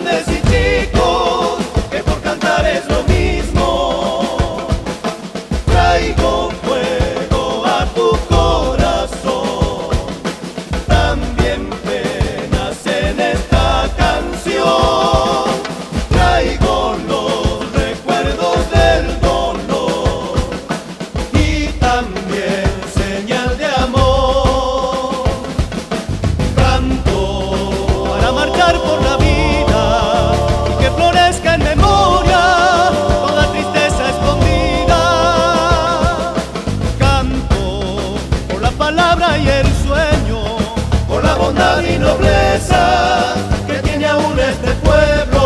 grandes y chicos, que por cantar es lo mismo. y nobleza que tiene aún este pueblo.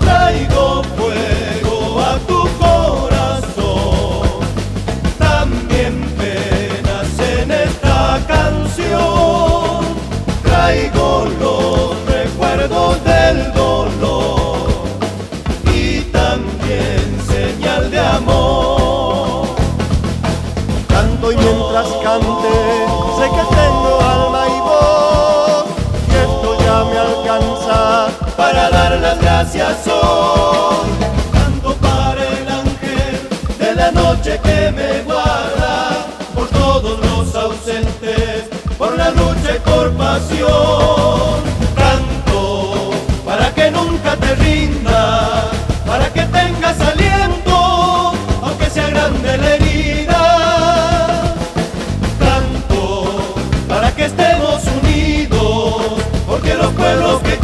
Traigo fuego a tu corazón, también penas en esta canción. Traigo los recuerdos del dolor y también señal de amor. Canto y mientras cante sé que tengo las gracias hoy, tanto para el ángel de la noche que me guarda, por todos los ausentes, por la lucha y por pasión. Canto para que nunca te rinda para que tengas aliento, aunque sea grande la herida. Canto para que estemos unidos, porque los pueblos que